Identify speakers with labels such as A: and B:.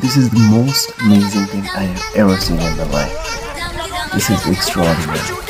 A: This is the most amazing thing I have ever seen in my life. This is extraordinary.